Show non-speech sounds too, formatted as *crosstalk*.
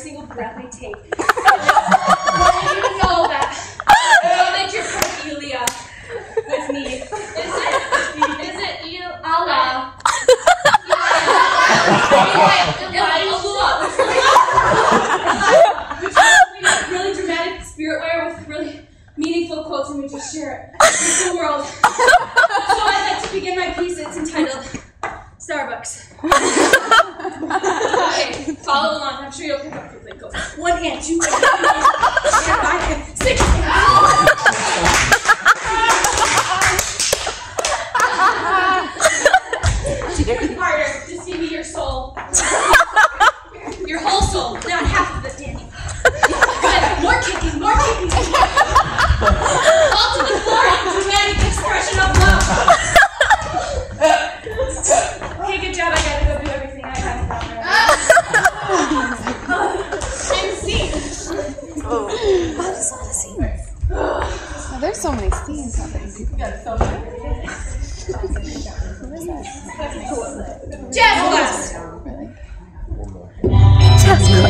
single breath I take. *laughs* Want you know that. Know that you're Cordelia with me. Is it? Is it you, Allah? Really dramatic spirit wear with really meaningful quotes and we just share it with the world. Hand, two hands, see me your soul. Your whole soul, not half There's so many scenes happening. Jazz! Jazz!